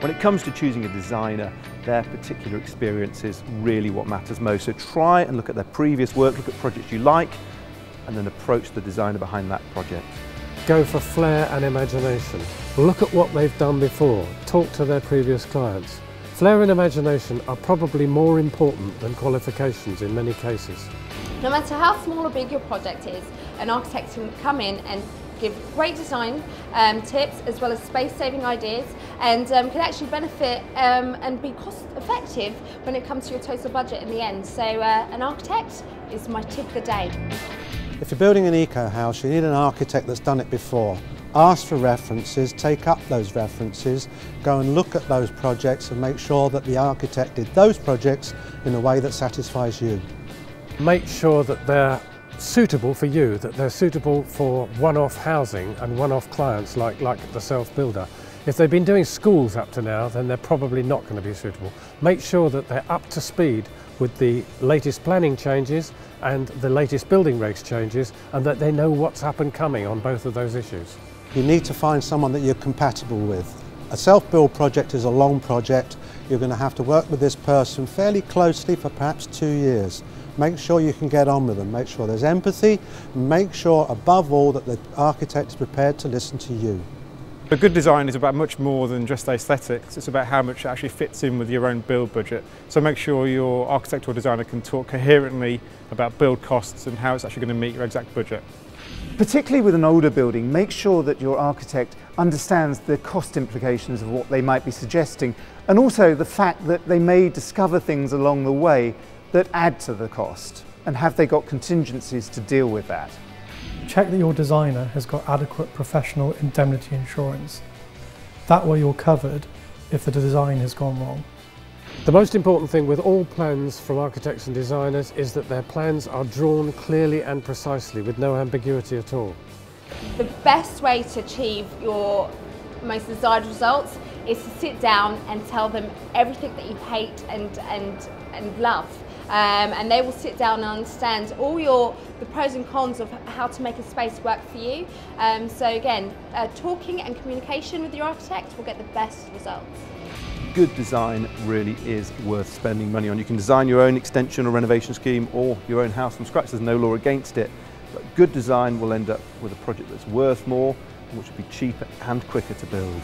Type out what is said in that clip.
When it comes to choosing a designer, their particular experience is really what matters most. So try and look at their previous work, look at projects you like, and then approach the designer behind that project. Go for flair and imagination. Look at what they've done before. Talk to their previous clients. Flair and imagination are probably more important than qualifications in many cases. No matter how small or big your project is, an architect can come in and give great design um, tips as well as space saving ideas and um, can actually benefit um, and be cost effective when it comes to your total budget in the end. So uh, an architect is my tip of the day. If you're building an eco house, you need an architect that's done it before. Ask for references, take up those references, go and look at those projects and make sure that the architect did those projects in a way that satisfies you. Make sure that they're suitable for you, that they're suitable for one-off housing and one-off clients like, like the self-builder. If they've been doing schools up to now, then they're probably not going to be suitable. Make sure that they're up to speed with the latest planning changes and the latest building regs changes and that they know what's up and coming on both of those issues. You need to find someone that you're compatible with. A self-build project is a long project. You're going to have to work with this person fairly closely for perhaps two years. Make sure you can get on with them. Make sure there's empathy. Make sure, above all, that the architect is prepared to listen to you. A good design is about much more than just aesthetics. It's about how much it actually fits in with your own build budget. So make sure your architect or designer can talk coherently about build costs and how it's actually going to meet your exact budget. Particularly with an older building, make sure that your architect understands the cost implications of what they might be suggesting and also the fact that they may discover things along the way that add to the cost and have they got contingencies to deal with that. Check that your designer has got adequate professional indemnity insurance. That way you're covered if the design has gone wrong. The most important thing with all plans from architects and designers is that their plans are drawn clearly and precisely with no ambiguity at all. The best way to achieve your most desired results is to sit down and tell them everything that you hate and, and, and love. Um, and they will sit down and understand all your the pros and cons of how to make a space work for you. Um, so again, uh, talking and communication with your architect will get the best results good design really is worth spending money on. You can design your own extension or renovation scheme or your own house from scratch, there's no law against it. But good design will end up with a project that's worth more, which will be cheaper and quicker to build.